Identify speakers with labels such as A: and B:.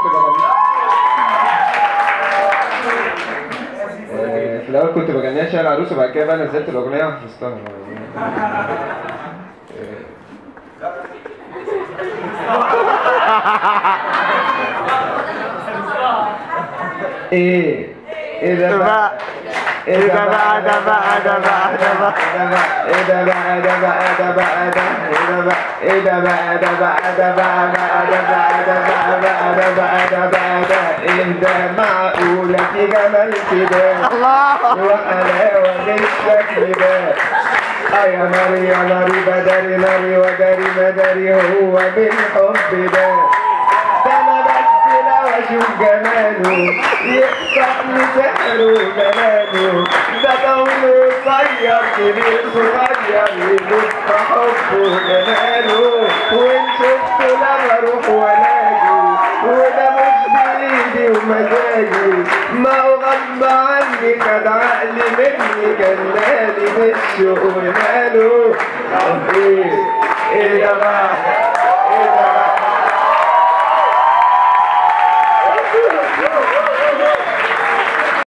A: كنت بغنيها في الاول كنت بغنيها شارع عروسه بعد كده بقى نزلت الاغنيه وحفظتها ايه ايه ده بقى ايه ده بقى ده بقى ده بقى ده بقى ايه ده بقى ده بقى ده بقى ده ايه ده بقى ايه ده بقى ده بقى ده بقى بقى ده بقى ده بقى ده إيه ده معقولة في جمال كده
B: الله
A: وحلاوة بالشكل ده آه يا ناري يا ناري بدري ناري وداري مداري هو بالحب ده ده أنا بس لو أشوف جماله يقطعني سحره وجماله ده طوله قصير كبير صغير يدوب حبه وجماله ومزاجي ما غضب عني خد عقلي مني جنالي بالشوق وماله إيه إيه ده بقى؟ إيه ده بقى؟